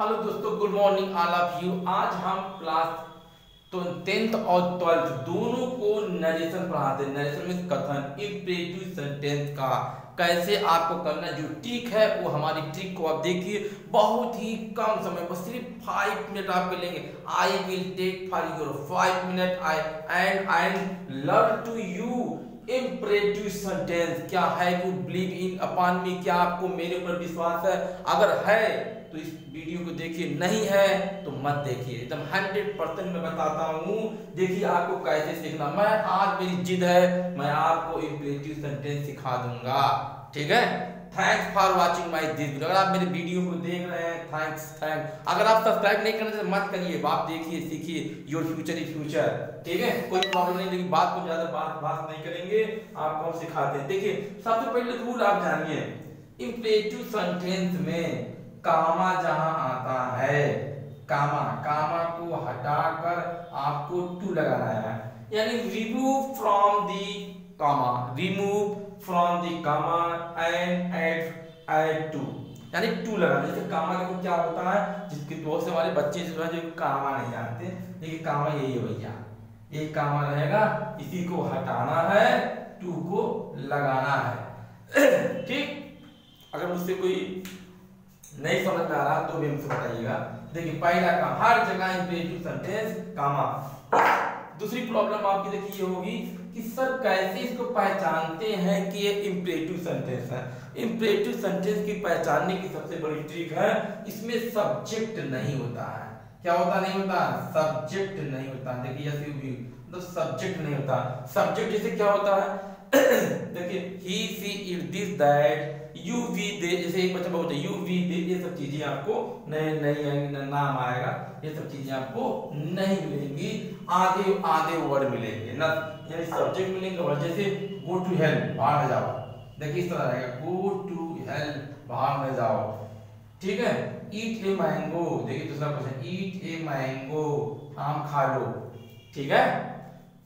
Hello दोस्तों, good morning all of you. आज हम क्लास तो टेंथ और ट्वेल्थ दोनों को नरेशन पढ़ाते हैं। नरेशन में कथन इम्परेटिव सेंटेंस का। कैसे आपको करना जो ट्रिक है, वो हमारी ट्रिक को आप देखिए। बहुत ही कम समय पर, सिर्फ़ फाइव मिनट आप लेंगे। I will take for your five minute I and I learn to you sentence क्या है you believe in upon me क्या आपको मेरे ऊपर विश्वास है? अगर है तो इस वीडियो को देखिए, नहीं है तो मत देखिए। एकदम हंड्रेड परसेंट मैं बताता हूँ। देखिए आपको कैसे सीखना। मैं आज मेरी जिद है, मैं आपको इम्परेटिव सेंटेंस सिखा दूँगा। ठीक है? Thanks for watching my this अगर आप मेरे वीडियो को देख रहे हैं थैंक्स थैंक अगर आप सब्सक्राइब नहीं करना तो मत करिए। आप देखिए, सीखिए। योर फ्यूचर इज़ फ्यूचर ठीक है? कोई प्रॉब्लम नहीं, लेकिन बात को ज़्यादा बात बात नहीं करेंगे। आपको हम सिखाते हैं? देखिए, सबसे पहले रूल आप जानिए इम्परेटिव सेंटेंस में कामा जहाँ आता है। कामा कामा को हटाकर आपको टू लगाना है। यानी remove from the comma remove from the comma and add add to यानी टू लगाना, जैसे कामा देखो क्या होता है, जिसके बहुत से हमारे बच्चे जो है, जो कामा नहीं जानते लेकिन कामा यही है भैया। ये कामा रहेगा, इसी को हटाना है, टू को लगाना है। ठीक? अगर मुझसे कोई नहीं समझ में आ रहा तो भी हमसे बताइएगा। देखिए, पहला काम, हर जगह इंपेरेटिव सेंटेंस कामा दूसरी प्रॉब्लम आपकी देखिए, ये होगी कि सर कैसे इसको पहचानते हैं कि ये इंपेरेटिव सेंटेंस है? इंपेरेटिव सेंटेंस की पहचानने की सबसे बड़ी ट्रिक है, इसमें सब्जेक्ट नहीं होता है। क्या होता नहीं होता? सब्जेक्ट नहीं होता। देखिए भी मतलब सब्जेक्ट नहीं होता। सब्जेक्ट जैसे क्या होता है? देखिए he she it this that you we they, जैसे एक बच्चा बोलते यू वी दे, ये सब चीज़ें आपको नए नए नाम आएगा, ये सब चीज़ें आपको नहीं मिलेंगी, आधे आधे वर्ड मिलेंगे, ना, यानी सब्जेक्ट मिलेंगे, और जैसे गो टू हेल्प बाहर में जाओ। देखिए इस तरह रहेगा गो टू हेल्प बाहर में जाओ। ठीक है? ईट ए मैंगो देखिए दूसरा क्वेश्चन ईट ए मैंगो आम खा लो। ठीक है?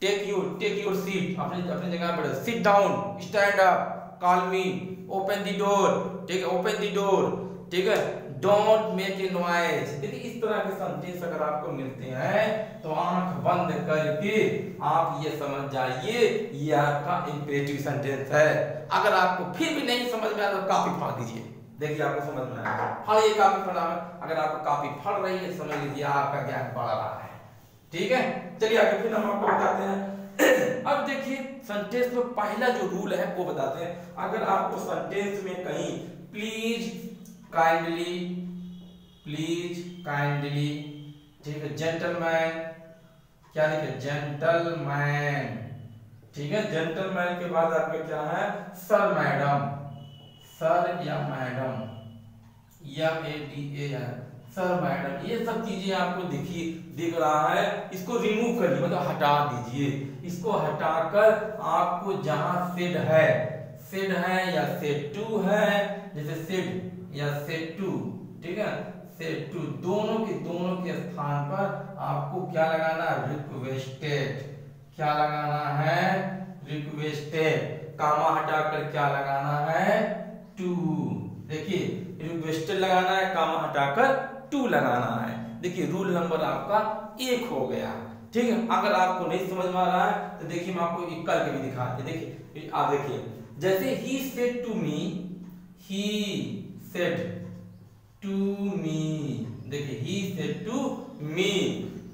Take you take your seat अपने अपने जगह पर sit down stand up call me open the door ठीक है ओपन द डोर ठीक है डोंट मेक ए नॉइज़ देखिए, इस तरह के सेंटेंस अगर आपको मिलते हैं तो आँख बंद करके आप ये समझ जाइए, ये आपका इंपेरेटिव सेंटेंस है। अगर आपको फिर भी नहीं समझ में आया तो काफ़ी फाड़ दीजिए देखिए, आपको समझ में आया फाड़िए काफ़ी फड़ा अगर आपको काफ़ी फड़ रही है, समझ लीजिए, आपका ज्ञान बढ़ रहा है। ठीक है? चलिए, आगे फिर हम आपको बताते हैं। अब देखिए सेंटेंस में पहला जो रूल है, वो बताते हैं। अगर आपको सेंटेंस में कहीं प्लीज़ काइंडली प्लीज़ काइंडली ठीक है जेंटलमैन क्या लिखे जेंटलमैन ठीक है जेंटलमैन के बाद आपके क्या है सर मैडम सर या मैडम या ए डी ए है सर मैडम ये सब चीज़ें आपको दिखी, दिख रहा है, इसको रिमूव करिए मतलब हटा दीजिए। इसको हटाकर आपको जहाँ सेड है सेड है या सेड टू है, जैसे सेड या सेड टू, ठीक है? सेड टू, दोनों के दोनों के स्थान पर आपको क्या लगाना है? रिक्वेस्टेड क्या लगाना है? रिक्वेस्टेड कामा हटाकर क्या लगाना है? टू। देखिए रिक्वेस्टेड लगाना है, कामा हटाकर टू लगाना है। देखिए रूल नंबर आपका एक हो गया। ठीक है, अगर आपको नहीं समझ में आ रहा है तो देखिए मैं आपको एक करके भी दिखाते देखिए आप देखिए। जैसे he said to me he said to me देखिए ही सेड टू मी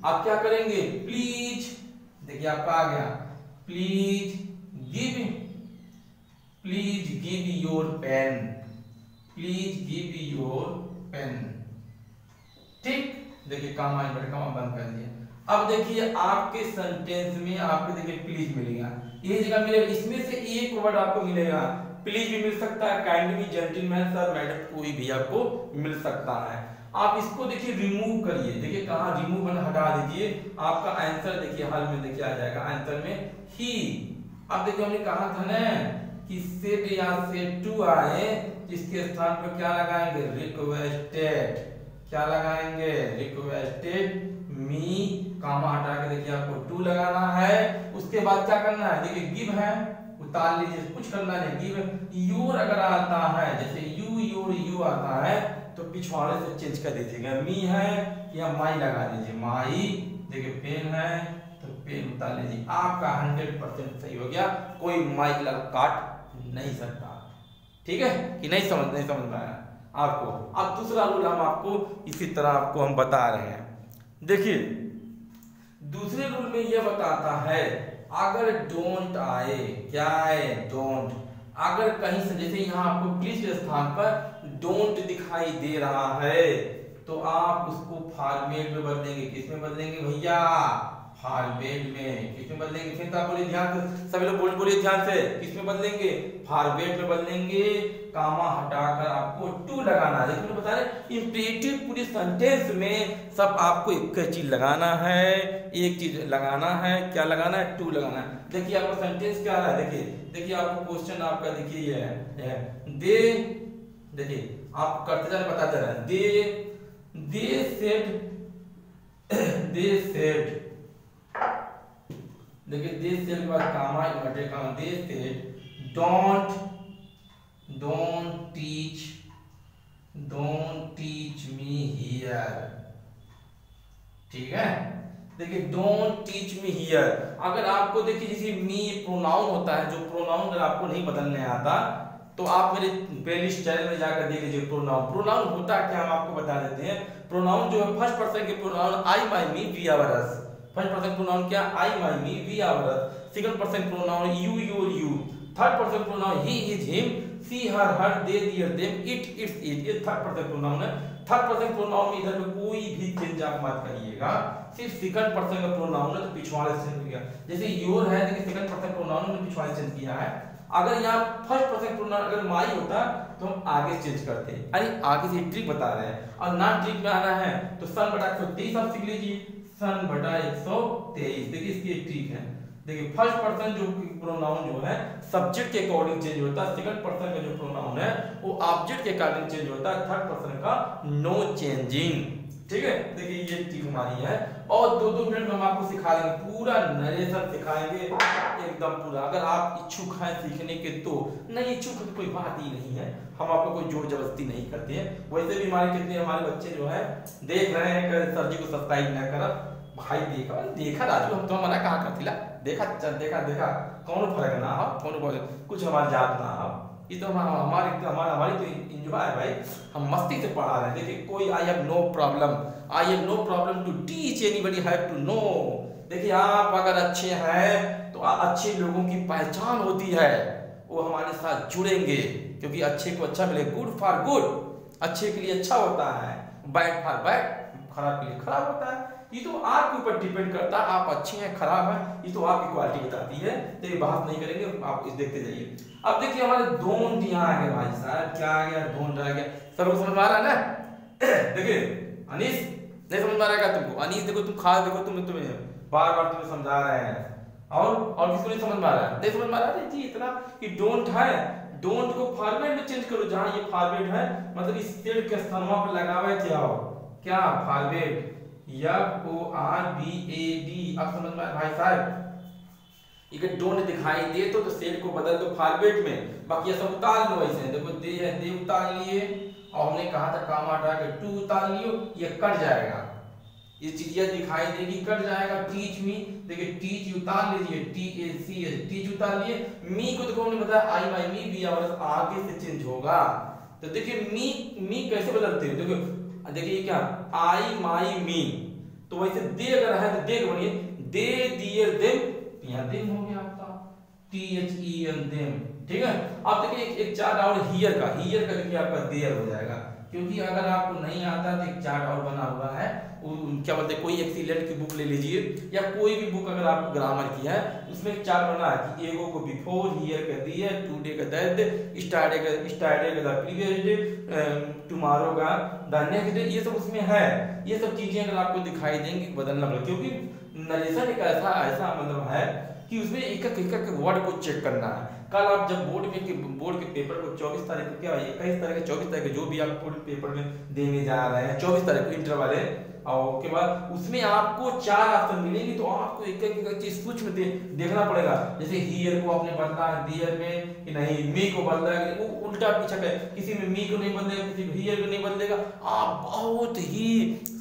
आप क्या करेंगे? प्लीज़ देखिए, आपका आ गया। Please give please give your pen please give your pen ठीक? देखिए कामा इन्वर्ट कामा बंद कर दिया। अब देखिए आपके सेंटेंस में आपको देखिए प्लीज़ मिलेगा। ये जगह मिलेगा। इसमें से एक वर्ड आपको मिलेगा। प्लीज़ भी मिल सकता है काइंड भी जेंटलमैन सर मैडम कोई भी आपको मिल सकता है। आप इसको देखिए रिमूव करिए। देखिए कहा रिमूव हटा दीजिए। आपका आंसर देखिए हल में देखिए आ जाएगा। आंसर में ही अब देखिए हमने कहा था ना कि सेट या सेट टू आए, जिसके स्थान पर क्या लगाएँगे? रिक्वेस्टेड क्या लगाएँगे? रिक्वेस्टेड मी कामा हटा के देखिए आपको टू लगाना है, उसके बाद क्या करना है? देखिए, गिव है, उतार लीजिए, कुछ करना नहीं, गिव योर अगर आता है, जैसे यू, योर, यू आता है तो पिछवाड़े से चेंज कर दीजिएगा। मी है, या माई लगा दीजिए। माई, देखिए, पेन है तो पेन उतार लीजिए। आपका हंड्रेड परसेंट सही हो गया। कोई माइक लग काट नहीं सकता। ठीक है? कि नहीं समझ नहीं समझ पाया आपको, अब दूसरा रूल हम आपको इसी तरह आपको हम बता रहे हैं। देखिए, दूसरे रूल में यह बताता है, अगर डोंट आए, क्या आए? डोंट अगर कहीं से, जैसे यहाँ आपको किस स्थान पर डोंट दिखाई दे रहा है तो आप उसको फॉर्मेट में बदलेंगे। किसमें बदलेंगे? भैया में किसमें। बदलेंगे? फिर तो बोलिए ध्यान से। सभी लोग बोल बोलिए ध्यान से? किसमें बदलेंगे फॉर्मेट में बदलेंगे। कामा हटाकर आपको टू लगाना। है देखिए बता रहे इंपरेटिव पूरे सेंटेंस में सब आपको एक चीज़ लगाना है, एक चीज़ लगाना है। क्या लगाना है? टू लगाना है। देखिए, आपका सेंटेंस क्या रहा है? देखिए देखिए, आपको क्वेश्चन आपका, देखिए, ये है दे, देखिए, आप करते जाए बताते रहे दे दे सेड दे सेड देखिए दे सेड के बाद comma inverted comma they said don't don't teach don't teach me here. ठीक है? देखिए डोंट टीच मी हियर अगर आपको देखिए, जैसे मी प्रोनाउन होता है, जो प्रोनाउन अगर आपको नहीं बदलने आता तो आप मेरे प्लेलिस्ट चैनल में जाकर देख लीजिए प्रोनाउन प्रोनाउन होता क्या, हम आपको बता देते हैं. प्रोनाउन जो है फ़र्स्ट पर्सन के pronoun I my me we our first person pronoun क्या? I my me we our second person pronoun you your you third person pronoun he is him she her her they their them it its it ये third person pronoun है. Third person pronoun में इधर में कोई भी change आप मत करिएगा. सिर्फ़ सेकंड पर्सन का प्रोनाउन है तो पिछवाड़े से चेंज किया जैसे योर है देखिए सेकंड पर्सन प्रोनाउन में पिछवाड़े चेंज किया है. अगर यहाँ फ़र्स्ट पर्सन प्रोनाउन अगर माई होता तो हम आगे चेंज करते. अरे, आगे से ट्रिक बता रहे हैं. और ना ट्रिक में आना है तो सन बटा एक सौ तेईस आप सीख लीजिए. सन बटा एक सौ तेईस। देखिए इसकी ट्रिक है। देखिए, फ़र्स्ट पर्सन जो प्रोनाउन जो है सब्जेक्ट के अकॉर्डिंग चेंज होता है। सेकंड पर्सन का जो प्रोनाउन है, वो ऑब्जेक्ट के अकॉर्डिंग चेंज होता है। थर्ड पर्सन का नो चेंजिंग ठीक है? देखिए, ये टिक हमारी है। और दो दो मिनट में हम आपको सिखा देंगे। पूरा नरेशन सिखाएँगे। एकदम पूरा। अगर आप इच्छुक हैं सीखने के तो नहीं इच्छुक तो कोई बात ही नहीं है। हम आपको कोई ज़ोर ज़बरदस्ती नहीं करते हैं। वैसे भी हमारे कितने, हमारे बच्चे जो है, देख रहे हैं कि सर जी को सब्सक्राइब न कर। भाई, देखा देखा राजू, हम तो मना कहा करती देखा देखा देखा। कौन फ़र्क ना हो? कौन कुछ हमारे जात ना हो। ये तो हमारा हमारे हमारे हमारी तो इंजॉय है भाई। हम मस्ती से पढ़ा रहे हैं। देखिए, कोई I have no problem I have no problem to teach anybody have to know देखिए, आप अगर अच्छे हैं तो अच्छे लोगों की पहचान होती है। वो हमारे साथ जुड़ेंगे, क्योंकि अच्छे को अच्छा मिले। गुड फॉर गुड अच्छे के लिए अच्छा होता है। बैड फॉर बैड खराब के लिए खराब होता है। ये तो आपके ऊपर डिपेंड करता है, आप अच्छे हैं, खराब हैं, ये तो आपकी क्वालिटी बताती है तो ये बात नहीं करेंगे, आप इस देखते जाइए। अब देखिए हमारे दोन यहाँ आ गए भाई साहब, क्या आ गया, दोन आ गया। सब समझ में आ रहा है ना? देखिए, अनीस, नहीं समझ में आ रहा तुमको? अनीस, देखो तुम खा, देखो तुम तुम्हें बार बार तुम्हें समझा रहे हैं। और और किसको नहीं समझ में आ रहा है? नहीं समझ में आ रहा है? जी, इतना कि डोंट है डोंट को फॉर्मेट में चेंज करो, जहाँ ये फॉर्मेट है मतलब इस सेड के स्थान पे लगावे क्या हो? क्या format F O R B A अब समझ में भाई साहब ये डोंट दिखाई दे तो, तो सेल को बदल दो फॉर्मेट में। बाकी सब उतार लो ऐसे। देखो दे है दे उतार लिए। और हमने कहा था काम हटा के टू उतार लियो ये कट जाएगा। ये चीज़ दिखाई देगी कट जाएगा। टीच मी देखिए टीच उतार लीजिए। T A C H teach उतार लिए। मी को देखो हमने बताया? आई माई मी बी आवर आगे से चेंज होगा। तो देखिए मी मी कैसे बदलते हो? देखो देखिए क्या? आई माई मी तो वैसे दे अगर है तो दे बनिए, दे दियर देम, यहाँ देम हो गया आपका T H E N them. ठीक है? आप देखिए एक, एक चार्ट और हियर का हियर का देखिए आपका देयर हो जाएगा। क्योंकि अगर आपको नहीं आता तो एक चार्ट और बना हुआ है। क्या बोलते हैं कोई एक्सीलेंट की बुक ले लीजिए या कोई भी बुक अगर आपको ग्रामर की है उसमें एक चार्ट बना है कि एगो को बिफोर हियर का दियर टुडे का दैट स्टार्ट का स्टार्ट का प्रीवियस डे टुमारो का द नेक्स्ट डे ये सब उसमें है। ये सब चीज़ें अगर आपको दिखाई देंगी बदलना पड़ेगा। क्योंकि नरेशन एक ऐसा ऐसा मतलब है कि उसमें एक एक एक वर्ड को चेक करना है। कल आप जब बोर्ड में बोर्ड के पेपर को 24 तारीख को क्या इक्कीस तारीख चौबीस तारीख जो भी आप बोर्ड पेपर में देने जा रहे हैं चौबीस तारीख को इंटर वाले और उसके बाद उसमें आपको चार ऑप्शन मिलेंगे तो आपको एक एक, एक चीज़ सूक्ष्म दे, देखना पड़ेगा। जैसे हियर को आपने बदला है दियर में कि नहीं मी को बदला है वो उल्टा पीछा किसी में मी को नहीं बदलेगा किसी में हियर को नहीं बदलेगा। आप बहुत ही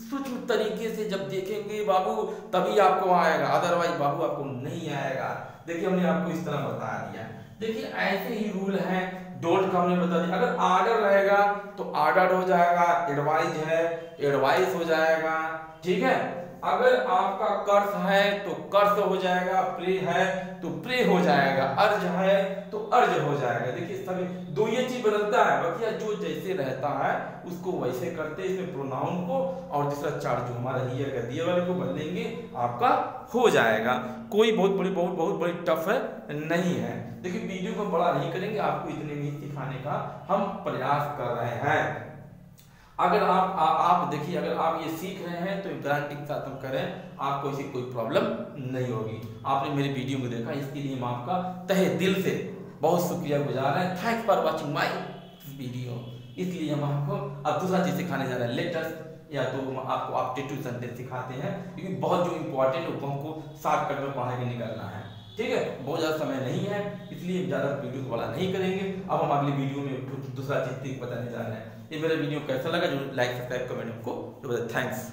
सूक्ष्म तरीके से जब देखेंगे बाबू, तभी आपको आएगा। अदरवाइज़ बाबू आपको नहीं आएगा। देखिए, हमने आपको इस तरह बता दिया। देखिए, ऐसे ही रूल है। डोंट का हमने बता दिया। अगर आर्डर रहेगा तो आर्डर हो जाएगा। एडवाइज है एडवाइस हो जाएगा। ठीक है? अगर आपका कर्ज है तो कर्ज हो जाएगा। प्रे है तो प्रे हो जाएगा। अर्ज़ है तो अर्ज़ हो जाएगा। देखिए सभी दो ये चीज़ बदलता है। बकिया जो जैसे रहता है उसको वैसे करते इसमें प्रोनाउन को और दूसरा चार जो हमारा हियर का दिए वाले को बदलेंगे आपका हो जाएगा। कोई बहुत बड़ी बहुत बहुत बड़ी टफ है नहीं है। देखिए वीडियो को बड़ा नहीं करेंगे आपको इतने में सिखाने का हम प्रयास कर रहे हैं। अगर आप आ, आप देखिए अगर आप ये सीख रहे हैं तो गारंटी के साथ हम करें आपको इसी कोई प्रॉब्लम नहीं होगी। आपने मेरे वीडियो में देखा इसके लिए हम आपका तहे दिल से बहुत शुक्रिया गुजार हैं। Thanks for watching my video इसलिए हम आपको, अब दूसरा चीज़ सिखाने जा रहे हैं लेटर्स या तो हम आपको ऑप्टेटिव सेंटेंस सिखाते हैं, क्योंकि बहुत जो इंपॉर्टेंट है हमको शॉर्टकट में पढ़ा के निकलना है। ठीक है? बहुत ज़्यादा समय नहीं है, इसलिए ज़्यादा वीडियो वाला नहीं करेंगे। अब हम अगली वीडियो में दूसरा चीज़ बताने जा रहे हैं। ये मेरा वीडियो कैसा लगा? जो लाइक सब्सक्राइब कमेंट हमको। थैंक्स